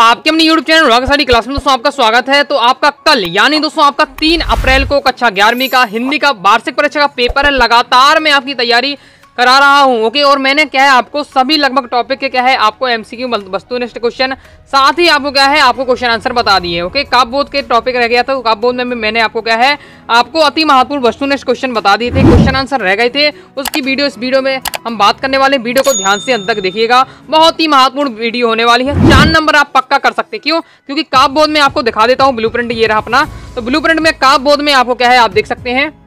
आपके अपने YouTube channel राग सारी क्लास में दोस्तों आपका स्वागत है। तो आपका कल, यानी दोस्तों आपका तीन अप्रैल को कक्षा ग्यारहवीं का, हिंदी का, वार्षिक परीक्षा का पेपर है। लगातार मैं आपकी तैयारी करा रहा हूँ ओके और मैंने क्या है, आपको सभी लगभग टॉपिक के क्या है, आपको एमसीक्यू वस्तुनिष्ठ क्वेश्चन साथ ही आपको क्या है, आपको क्वेश्चन आंसर बता दिए ओके काप बोध के टॉपिक रह गया था काप बोध में मैंने आपको क्या है, आपको अति महत्वपूर्ण वस्तुनिष्ठ क्वेश्चन बता दिए थे क्वेश्चन आंसर रह गए थे। उसकी वीडियो इस वीडियो में हम बात करने वाले वीडियो को ध्यान से अंत तक देखिएगा। बहुत ही महत्वपूर्ण वीडियो होने वाली है। चार नंबर आप पक्का कर सकते क्यों? क्योंकि काप बोध में आपको दिखा देता हूँ ब्लू ये रहा अपना। तो ब्लू में काप बोध में आपको क्या है, आप देख सकते हैं।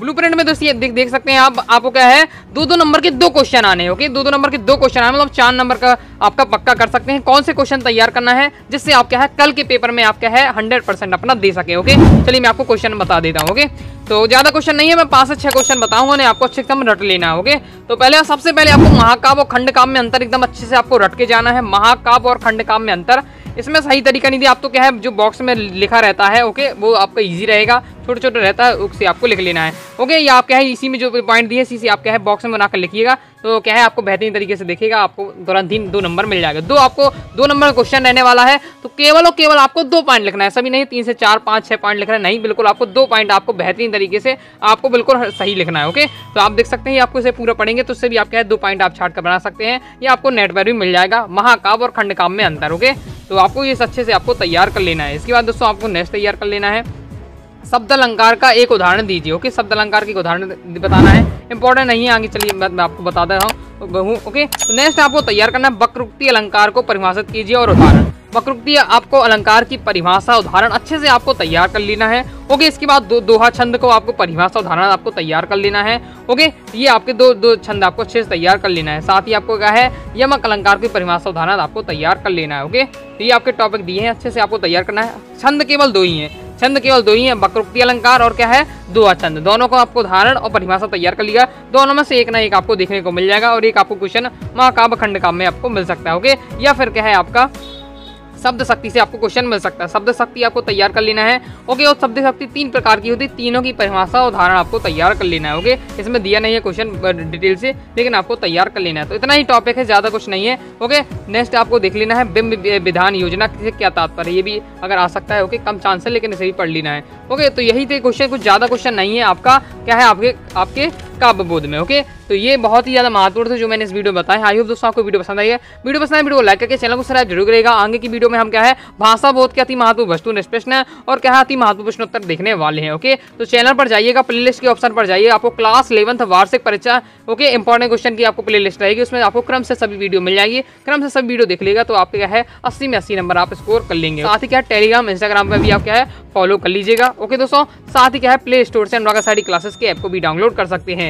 ब्लू प्रिंट में दोस्तों ये देख देख सकते हैं आप, आपको क्या है दो दो नंबर के दो क्वेश्चन आने ओके दो दो नंबर के दो क्वेश्चन आने मतलब चार नंबर का आपका पक्का कर सकते हैं। कौन से क्वेश्चन तैयार करना है, जिससे आप क्या है, कल के पेपर में आप क्या है हंड्रेड परसेंट अपना दे सके ओके चलिए मैं आपको क्वेश्चन बता देता हूँ ओके तो ज़्यादा क्वेश्चन नहीं है, मैं पाँच से छह क्वेश्चन बताऊँगा नहीं आपको अच्छे एकदम रट लेना है ओके तो पहले सबसे पहले आपको महाकाव्य और खंड काम में अंतर एकदम अच्छे से आपको रट के जाना है। महाकाव्य और खंड काम में अंतर इसमें सही तरीका नहीं दिया। आप तो क्या है, जो बॉक्स में लिखा रहता है ओके वो आपका इजी रहेगा। छोटे छोटे रहता है उससे आपको लिख लेना है। ओके ये आप क्या है, इसी में जो पॉइंट दिए इसी आप क्या है बॉक्स में बनाकर लिखिएगा। तो क्या है, आपको बेहतरीन तरीके से देखेगा, आपको तुरंत ही दो नंबर मिल जाएगा। दो आपको, दो नंबर क्वेश्चन रहने वाला है तो केवल और केवल आपको दो पॉइंट लिखना है। सभी नहीं, तीन से चार, पाँच छः पॉइंट लिखना है। नहीं, बिल्कुल आपको दो पॉइंट आपको बेहतरीन तरीके से, आपको बिल्कुल सही लिखना है ओके तो आप देख सकते हैं आपको इसे पूरा पढ़ेंगे तो उससे भी आप क्या है, दो पॉइंट आप छाट कर बना सकते हैं। या आपको नेट पर भी मिल जाएगा, महाकाव्य और खंड काम में अंतर ओके तो आपको ये अच्छे से आपको तैयार कर लेना है। इसके बाद दोस्तों आपको नेक्स्ट तैयार कर लेना है। शब्द अलंकार का एक उदाहरण दीजिए ओके शब्द अलंकार की उदाहरण बताना है। इंपॉर्टेंट नहीं है आगे चलिए मैं, आपको बता दे रहा हूँ। ओके तो नेक्स्ट आपको तैयार करना है वक्रोक्ति अलंकार को परिभाषित कीजिए और उदाहरण। वक्रोक्ति, आपको अलंकार की परिभाषा उदाहरण अच्छे से आपको तैयार कर लेना है। ओके, इसके बाद दो दोहा छंद को आपको परिभाषा उदाहरण आपको तैयार कर लेना है। ओके, ये आपके दो दो छंद आपको अच्छे से तैयार कर लेना है। साथ ही आपको क्या है, यमक अलंकार की परिभाषा उदाहरण आपको तैयार कर लेना है। ओके तो ये आपके टॉपिक दिए हैं, अच्छे से आपको तैयार करना है। छंद केवल दो ही है। छंद केवल दो ही है, वक्रोक्ति अलंकार और क्या है दो छंद। दोनों को आपको उदाहरण और परिभाषा तैयार कर लिया। दोनों में से एक ना एक आपको देखने को मिल जाएगा और एक आपको क्वेश्चन महाकाव्य खंड काम में आपको मिल सकता है। ओके, या फिर क्या है आपका शब्द शक्ति से आपको क्वेश्चन मिल सकता है। शब्द शक्ति आपको तैयार कर लेना है ओके और शब्द शक्ति तीन प्रकार की होती है तीनों की परिभाषा और उदाहरण आपको तैयार कर लेना है ओके इसमें दिया नहीं है क्वेश्चन डिटेल से, लेकिन आपको तैयार कर लेना है। तो इतना ही टॉपिक है, ज़्यादा कुछ नहीं है ओके नेक्स्ट आपको देख लेना है, बिंब विधान योजना से क्या तात्पर्य, ये भी अगर आ सकता है ओके कम चांस है, लेकिन इसे भी पढ़ लेना है ओके तो यही थे क्वेश्चन कुछ ज़्यादा क्वेश्चन नहीं है आपका। क्या है आपके आपके काव्य बोध में ओके तो ये बहुत ही ज़्यादा महत्वपूर्ण थे जो मैंने इस वीडियो में बताया। आई होप दोस्तों आपको वीडियो पसंद आई है। वीडियो पसंद है वीडियो लाइक करके चैनल को सब्सक्राइब ज़रूर करेगा आगे की वीडियो में हम क्या है, भाषा बोध के अति महत्वपूर्ण वस्तु प्रश्न है और क्या अति महत्वपूर्ण प्रश्न उत्तर देखने वाले हैं ओके तो चैनल पर जाइएगा प्ले के ऑप्शन पर जाइए आपको क्लास इलेवंथ वार्षिक परीक्षा ओके इंपॉर्टेंट क्वेश्चन की आपको प्ले रहेगी। उसमें आपको क्रम से सभी वीडियो मिल जाएगी। क्रम से सभी वीडियो देख लेगा तो आपके क्या है, अस्सी में अस्सी नंबर आप स्कोर कर लेंगे। साथ ही क्या टेलीग्राम इंस्टाग्राम पर भी आप क्या है फॉलो कर लीजिएगा। ओके दोस्तों, साथ ही क्या है प्ले स्टोर से अनुरागा साड़ी क्लासेस के ऐप को भी डाउनलोड कर सकते हैं।